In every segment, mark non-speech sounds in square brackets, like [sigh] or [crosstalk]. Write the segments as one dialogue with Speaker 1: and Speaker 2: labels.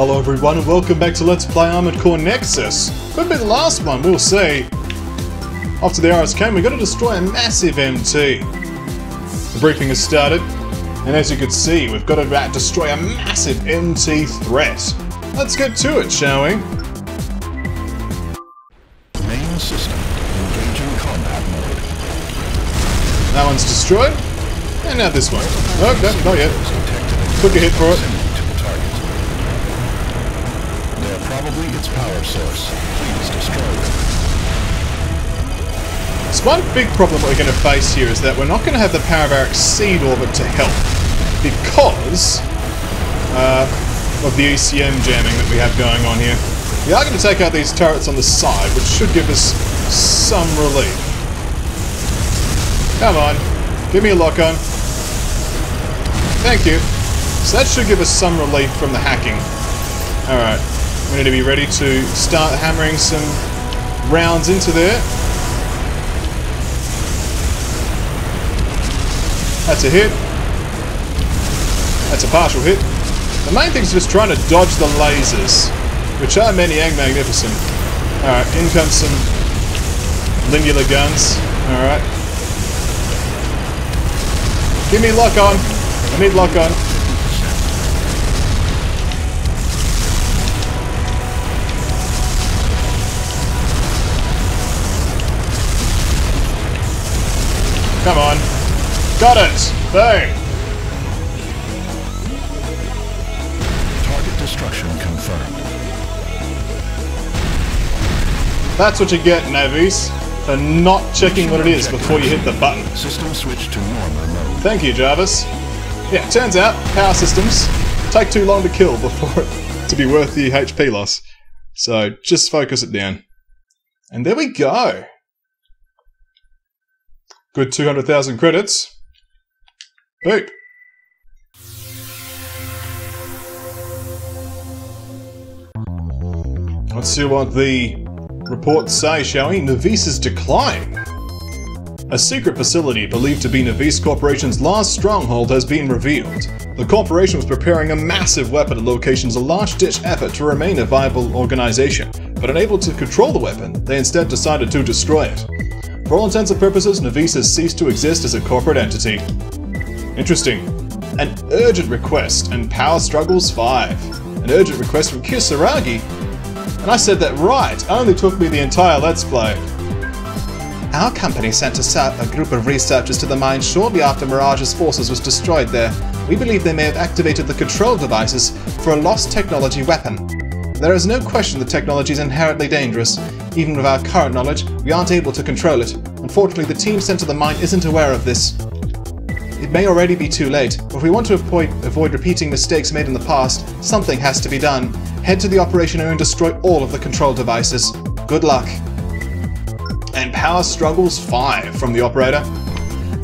Speaker 1: Hello everyone and welcome back to Let's Play Armored Core Nexus. Could be the last one, we'll see. After the RS came, we got to destroy a massive MT. The briefing has started, and as you can see, we've got to uh, destroy a massive MT threat. Let's get to it, shall we?
Speaker 2: Main system engaging combat mode.
Speaker 1: That one's destroyed. And now this one. Oh, no, not yet. Took a hit for it.
Speaker 2: proximity to the target. They're probably its power source. Please destroy.
Speaker 1: So one big problem we're going to face here is that we're not going to have the power of our Exceed orbit to help because uh, of the ECM jamming that we have going on here. We are going to take out these turrets on the side, which should give us some relief. Come on, give me a lock on. Thank you. So that should give us some relief from the hacking. Alright, we need to be ready to start hammering some rounds into there. That's a hit. That's a partial hit. The main thing is just trying to dodge the lasers, which are many and magnificent. Alright, in comes some linear guns. Alright. Give me lock on. I need lock on. Come on. Got it! Bang!
Speaker 2: Target destruction confirmed.
Speaker 1: That's what you get, Navis, for not checking what it is before you hit the button.
Speaker 2: System switch to normal mode.
Speaker 1: Thank you, Jarvis. Yeah, turns out power systems take too long to kill before it [laughs] to be worth the HP loss. So just focus it down. And there we go. Good 200,000 credits. Boot. Let's see what the reports say, shall we? Navis is declining. A secret facility believed to be Navis Corporation's last stronghold has been revealed. The corporation was preparing a massive weapon at locations a large-ditch effort to remain a viable organization, but unable to control the weapon, they instead decided to destroy it. For all intents and purposes, Navis ceased to exist as a corporate entity. Interesting. An urgent request and Power Struggles 5. An urgent request from Kisaragi. And I said that right, only took me the entire Let's Play. Our company sent a, a, group of researchers to the mine shortly after Mirage's forces was destroyed there. We believe they may have activated the control devices for a lost technology weapon. There is no question the technology is inherently dangerous. Even with our current knowledge, we aren't able to control it. Unfortunately, the team sent to the mine isn't aware of this. It may already be too late, but if we want to avoid, avoid repeating mistakes made in the past, something has to be done. Head to the operation and destroy all of the control devices. Good luck and Power Struggles 5 from the operator.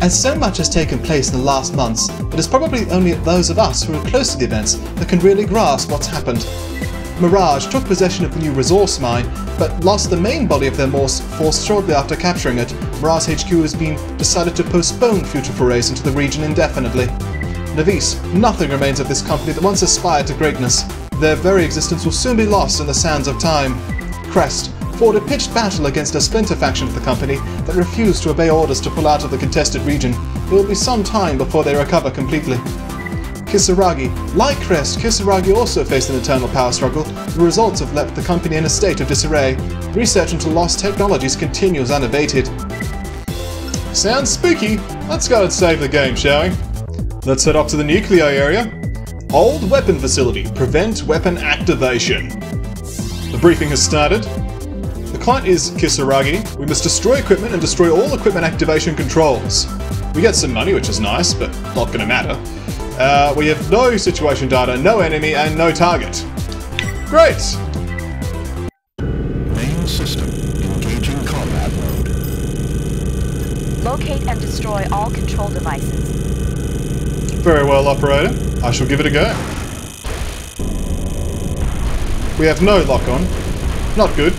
Speaker 1: As so much has taken place in the last months, it is probably only those of us who are close to the events that can really grasp what's happened. Mirage took possession of the new resource mine, but lost the main body of their Morse force shortly after capturing it. Mirage HQ has been decided to postpone future forays into the region indefinitely. Navis, nothing remains of this company that once aspired to greatness. Their very existence will soon be lost in the sands of time. Crest, fought a pitched battle against a splinter faction of the company that refused to obey orders to pull out of the contested region. It will be some time before they recover completely. Kisaragi. Like Crest, Kisaragi also faced an internal power struggle. The results have left the company in a state of disarray. Research into lost technologies continues unabated. Sounds spooky. Let's go and save the game, shall we? Let's head up to the nuclei area. Old weapon facility. Prevent weapon activation. The briefing has started. The client is Kisaragi. We must destroy equipment and destroy all equipment activation controls. We get some money, which is nice, but not to matter. Uh, we have no situation data, no enemy, and no target. Great!
Speaker 2: Main system engaging combat mode.
Speaker 3: Locate and destroy all control devices.
Speaker 1: Very well, operator. I shall give it a go. We have no lock on. Not good.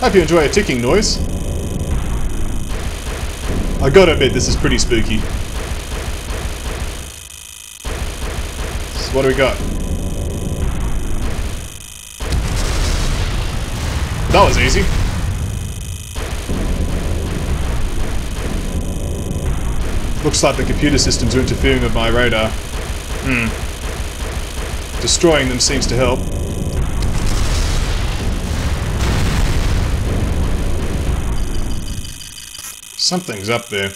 Speaker 1: Hope you enjoy a ticking noise. I gotta admit, this is pretty spooky. So what do we got? That was easy. Looks like the computer systems are interfering with my radar. Hmm. Destroying them seems to help. Something's up there.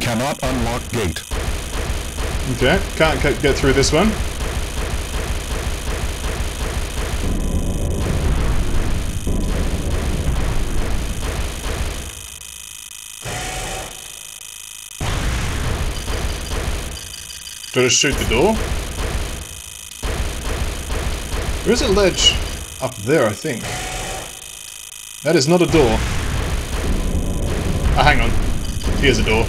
Speaker 2: Cannot unlock gate.
Speaker 1: Okay, can't get through this one. Do I just shoot the door? There is a ledge up there, I think. That is not a door. Ah, hang on. Here's a door.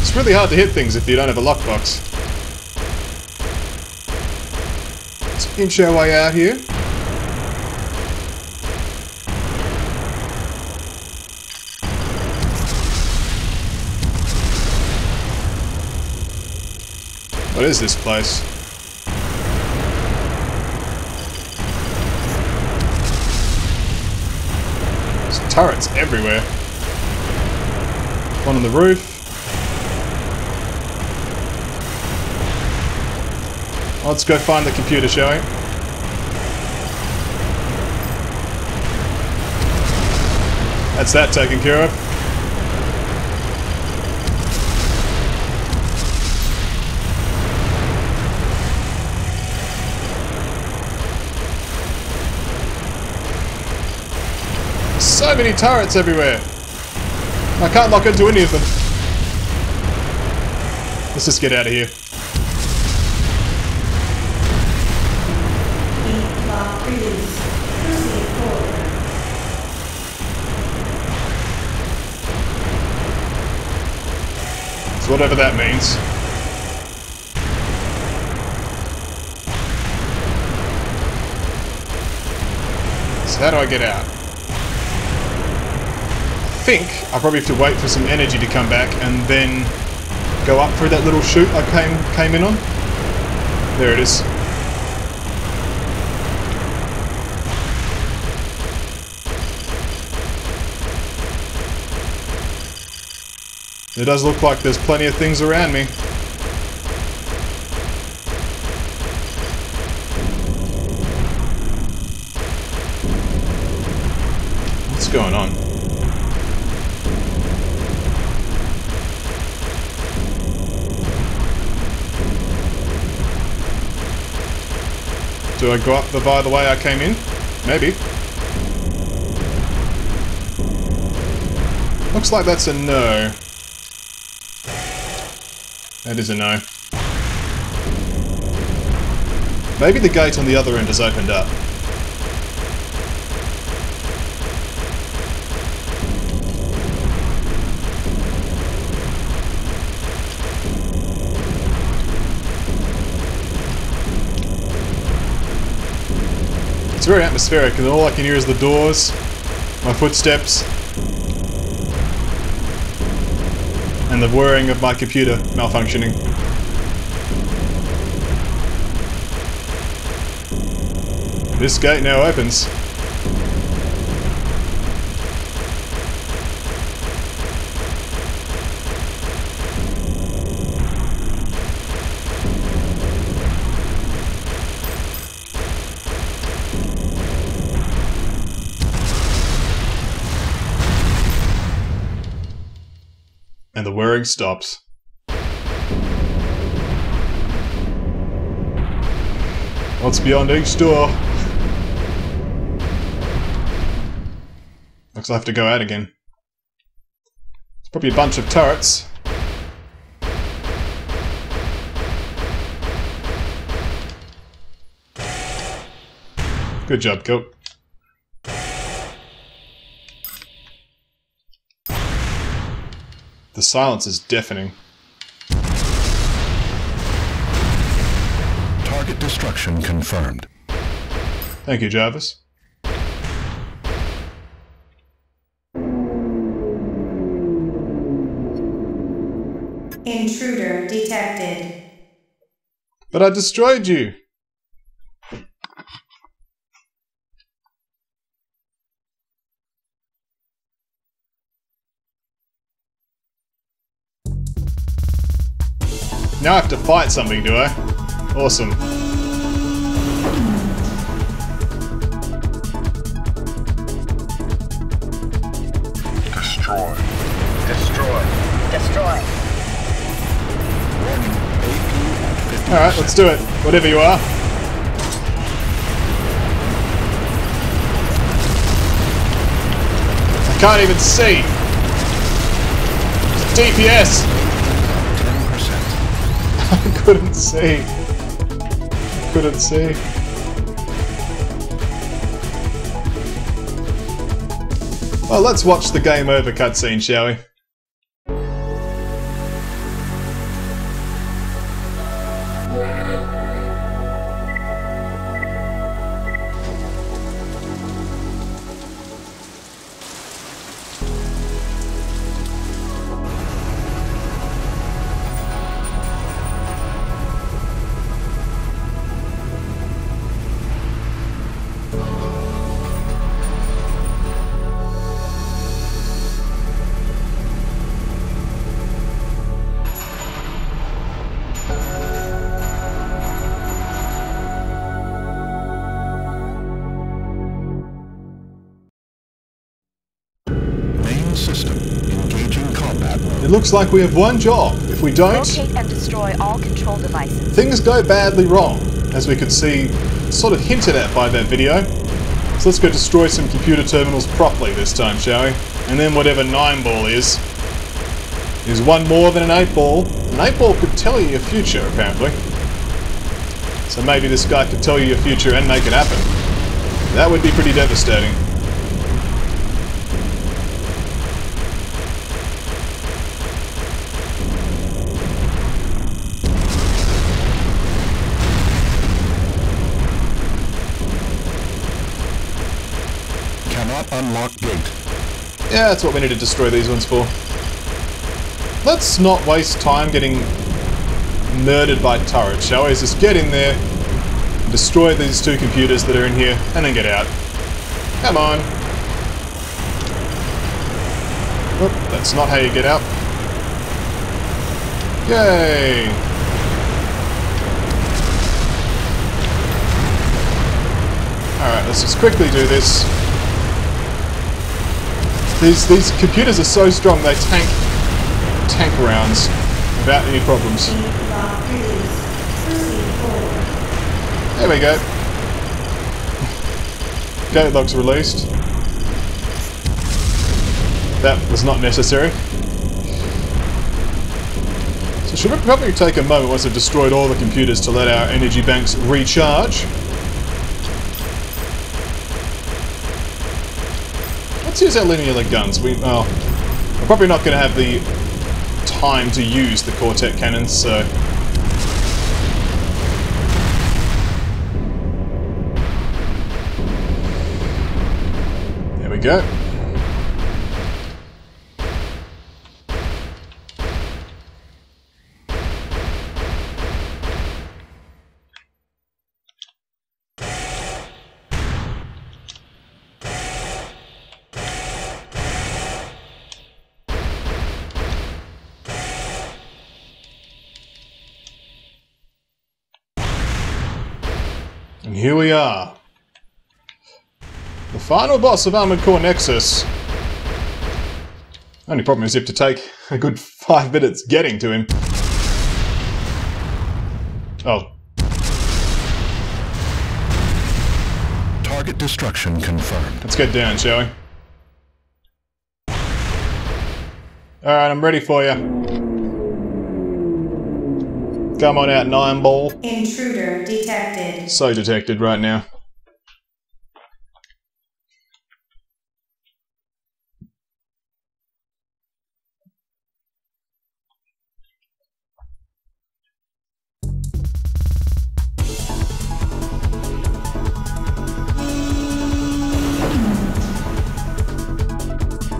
Speaker 1: It's really hard to hit things if you don't have a lockbox. Let's inch our way out here. What is this place? There's turrets everywhere. One on the roof. Oh, let's go find the computer, shall we? That's that taken care of. So many turrets everywhere. I can't lock into any of them. Let's just get out of here. So whatever that means. So how do I get out? I think I'll probably have to wait for some energy to come back and then go up through that little chute I came came in on. There it is. It does look like there's plenty of things around me. I go up the by the way I came in? Maybe. Looks like that's a no. That is a no. Maybe the gate on the other end has opened up. Very atmospheric, and all I can hear is the doors, my footsteps, and the whirring of my computer malfunctioning. This gate now opens. The whirring stops. What's beyond each door? Looks like I have to go out again. It's probably a bunch of turrets. Good job, Cope. The silence is deafening.
Speaker 2: Target destruction confirmed.
Speaker 1: Thank you, Jarvis.
Speaker 4: Intruder detected.
Speaker 1: But I destroyed you! Now I have to fight something, do I? Awesome.
Speaker 2: Destroy.
Speaker 5: Destroy. Destroy.
Speaker 2: Warning. AP at 50
Speaker 1: Alright, let's do it. Whatever you are. I can't even see. It's DPS.
Speaker 2: 10%.
Speaker 1: I couldn't see. Couldn't say. Well, let's watch the game over cutscene, shall we? It looks like we have one job. If we don't,
Speaker 3: Locate and destroy all control devices.
Speaker 1: things go badly wrong, as we could see sort of hinted at by that video. So let's go destroy some computer terminals properly this time, shall we? And then whatever 9 ball is, is one more than an 8 ball. An 8 ball could tell you your future, apparently. So maybe this guy could tell you your future and make it happen. That would be pretty devastating.
Speaker 2: Unlock gate.
Speaker 1: Yeah, that's what we need to destroy these ones for. Let's not waste time getting murdered by turrets, shall we? Just get in there, destroy these two computers that are in here, and then get out. Come on. Whoop, that's not how you get out. Yay! Alright, let's just quickly do this. These these computers are so strong they tank tank rounds without any problems. There we go. Gate logs released. That was not necessary. So should we probably take a moment once we've destroyed all the computers to let our energy banks recharge? Let's use our linear guns. We oh, we're probably not going to have the time to use the Quartet cannons, so There we go. Final boss of Armored Core Nexus. Only problem is you have to take a good five minutes getting to him. Oh,
Speaker 2: Target destruction confirmed.
Speaker 1: let's get down, shall we? Alright, I'm ready for you. Come on out, Nine Ball.
Speaker 4: Intruder detected.
Speaker 1: So detected right now.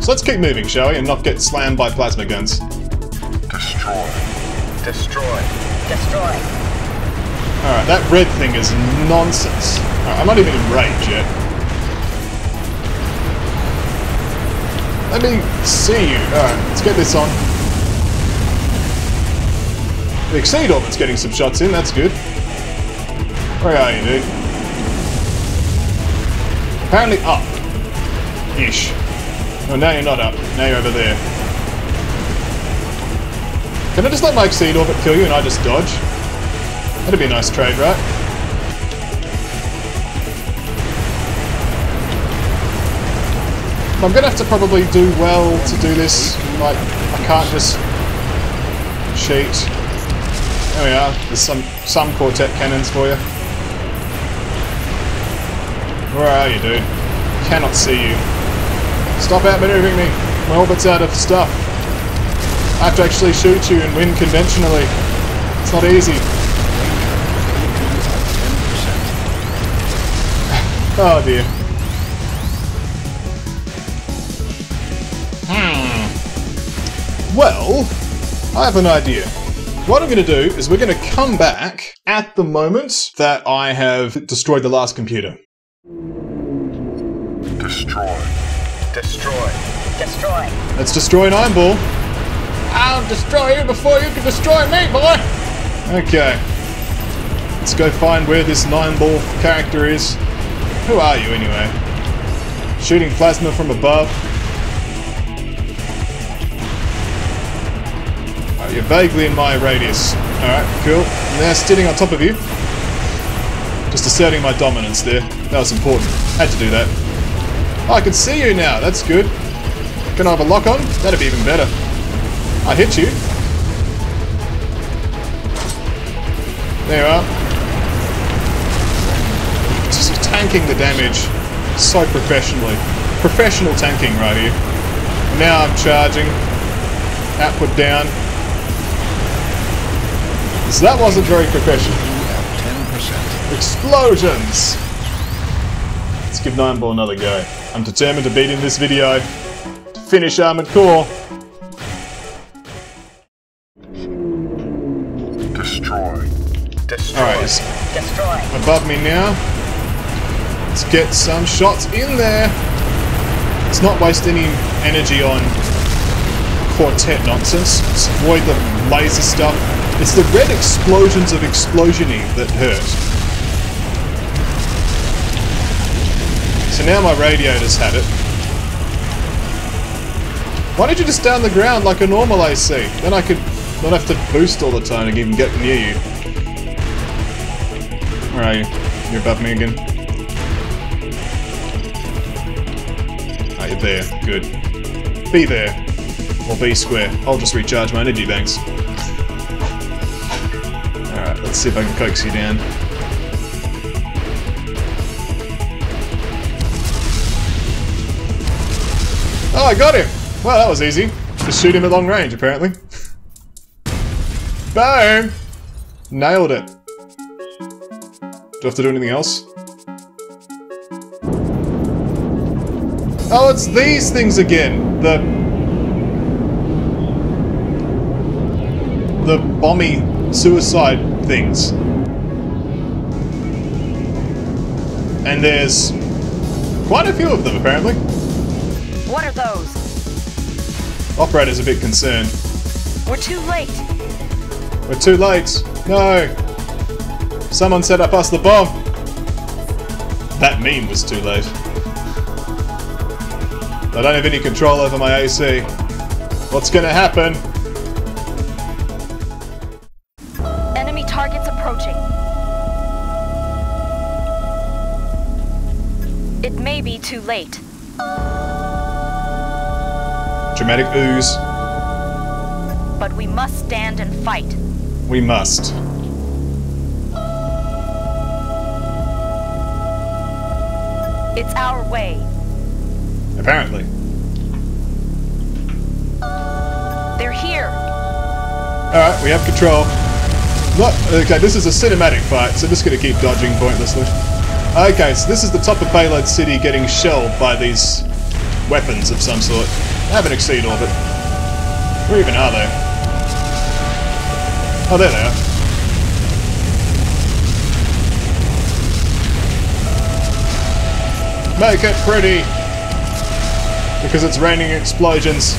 Speaker 1: So let's keep moving, shall we, and not get slammed by plasma guns.
Speaker 2: Destroy.
Speaker 5: Destroy. Destroy.
Speaker 1: Alright, that red thing is nonsense. Alright, I'm not even in rage yet. Let me see you. Alright, let's get this on. The Exceed Orbit's getting some shots in, that's good. Where are you, dude? Apparently up. Ish. Oh, now you're not up. Now you're over there. Can I just let my Exceed Orbit kill you and I just dodge? That'd be a nice trade, right? I'm gonna have to probably do well to do this. Like, I can't just cheat. There we are. There's some some quartet cannons for you. Where are you, dude? Cannot see you. Stop outmaneuvering me. My orbit's out of stuff. I have to actually shoot you and win conventionally. It's not easy. [laughs] Oh dear. Hmm. Well, I have an idea. What I'm going to do is we're going to come back at the moment that I have destroyed the last computer.
Speaker 2: Destroy.
Speaker 5: Destroy. Destroy.
Speaker 1: Let's destroy a Nine Ball. I'll destroy you before you can destroy me, boy! Okay. Let's go find where this Nine Ball character is. Who are you, anyway? Shooting plasma from above. Oh, you're vaguely in my radius. Alright, cool. Now sitting on top of you. Just asserting my dominance there. That was important. Had to do that. Oh, I can see you now. That's good. Can I have a lock on? That'd be even better. I hit you. There you are. Just tanking the damage so professionally. Professional tanking right here. Now I'm charging. Output down. So that wasn't very professional.
Speaker 2: 10%.
Speaker 1: Explosions! Let's give Nine Ball another go. I'm determined to beat in this video. Finish Armored Core.
Speaker 2: Destroy.
Speaker 5: Destroy.
Speaker 1: Alright,
Speaker 5: Destroy.
Speaker 1: above me now. Let's get some shots in there. Let's not waste any energy on quartet nonsense. Let's avoid the laser stuff. It's the red explosions of explosioning that hurt. So now my radiators had it. Why don't you just on the ground like a normal AC? Then I could not have to boost all the time to even get near you. Where are you? You're above me again. Ah, you're there. Good. Be there. Or be square. I'll just recharge my energy banks. Alright, let's see if I can coax you down. Oh, I got him! Well, that was easy. Just shoot him at long range, apparently. Boom! Nailed it. Do I have to do anything else? Oh, it's these things again. The... The bomby suicide things. And there's quite a few of them, apparently.
Speaker 3: What are those?
Speaker 1: Operator's a bit concerned.
Speaker 3: We're too late.
Speaker 1: We're too late. No. Someone set up us the bomb. That meme was too late. I don't have any control over my AC. What's gonna happen?
Speaker 3: Enemy targets approaching. It may be too late.
Speaker 1: Ooze.
Speaker 3: But we must stand and fight.
Speaker 1: We must.
Speaker 3: It's our way.
Speaker 1: Apparently.
Speaker 3: They're here.
Speaker 1: Alright, we have control. What? Okay, this is a cinematic fight, so I'm just gonna keep dodging pointlessly. Okay, so this is the top of Payload City getting shelled by these weapons of some sort. Haven't exceeded orbit. Where even are they? Oh, there they are. Make it pretty! Because it's raining explosions.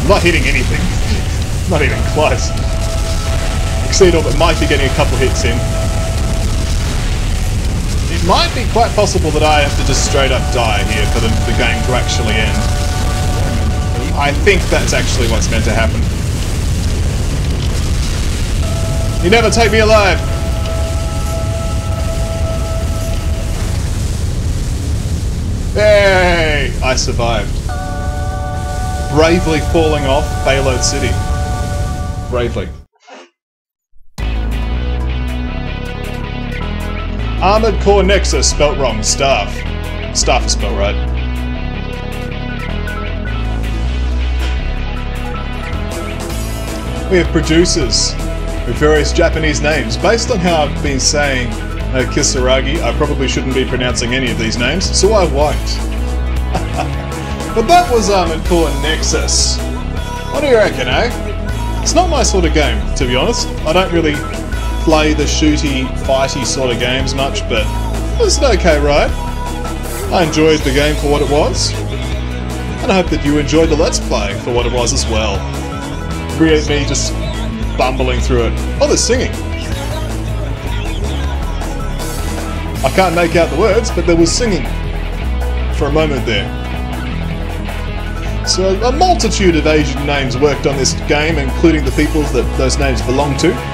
Speaker 1: I'm not hitting anything. [laughs] not even close. Exceed orbit might be getting a couple hits in. Might be quite possible that I have to just straight up die here for the, the game to actually end. I think that's actually what's meant to happen. You never take me alive! Hey! I survived. Bravely falling off Payload City. Bravely. Armored Core Nexus, spelt wrong. Staff. Staff is spelt right. We have producers with various Japanese names. Based on how I've been saying uh, Kisaragi, I probably shouldn't be pronouncing any of these names, so I won't. [laughs] but that was Armored Core Nexus. What do you reckon, eh? It's not my sort of game, to be honest. I don't really play the shooty, fighty sort of games much, but it was an okay ride. I enjoyed the game for what it was, and I hope that you enjoyed the Let's Play for what it was as well. Create me just bumbling through it. Oh, there's singing. I can't make out the words, but there was singing for a moment there. So a multitude of Asian names worked on this game, including the peoples that those names belong to.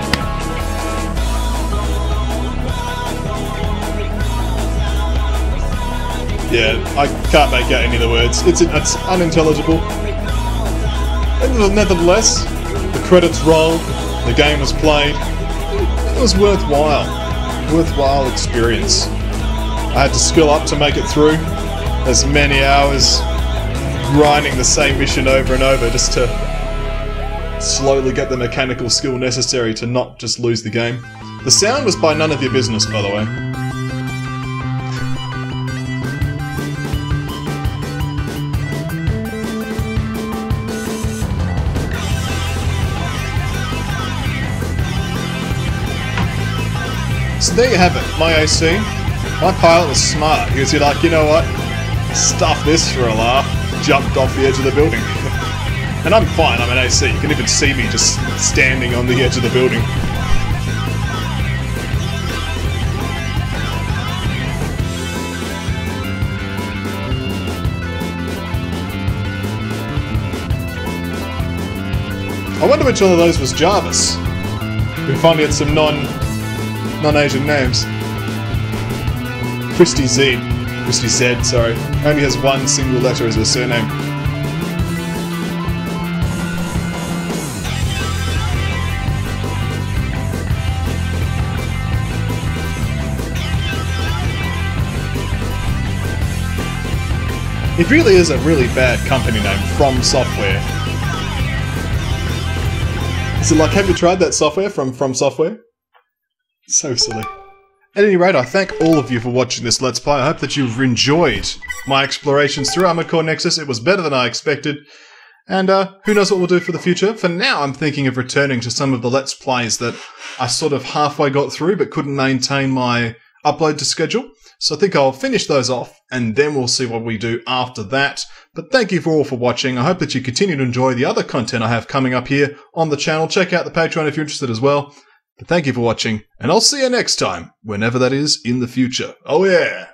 Speaker 1: Yeah, I can't make out any of the words. It's, it's unintelligible. Nevertheless, the credits rolled, the game was played. It was worthwhile. Worthwhile experience. I had to skill up to make it through. As many hours grinding the same mission over and over just to slowly get the mechanical skill necessary to not just lose the game. The sound was by none of your business, by the way. So there you have it, my AC. My pilot was smart. He was like, you know what? Stuff this for a laugh. Jumped off the edge of the building. [laughs] and I'm fine, I'm an AC. You can even see me just standing on the edge of the building. I wonder which one of those was Jarvis. We finally had some non non-Asian names. Christy Z. Christy Z, sorry. Only has one single letter as her surname. It really is a really bad company name, From Software. Is it like, have you tried that software from From Software? So silly. At any rate, I thank all of you for watching this Let's Play. I hope that you've enjoyed my explorations through Armored Core Nexus. It was better than I expected. And uh, who knows what we'll do for the future. For now, I'm thinking of returning to some of the Let's Plays that I sort of halfway got through but couldn't maintain my upload to schedule. So I think I'll finish those off and then we'll see what we do after that. But thank you for all for watching. I hope that you continue to enjoy the other content I have coming up here on the channel. Check out the Patreon if you're interested as well. Thank you for watching, and I'll see you next time, whenever that is in the future. Oh yeah!